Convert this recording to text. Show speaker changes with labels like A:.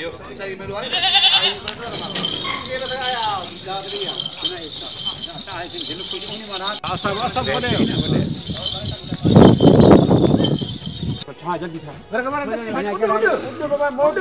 A: यो चाहिए मैं आई हाँ जल्दी था। घर का मारा मोड़ मोड़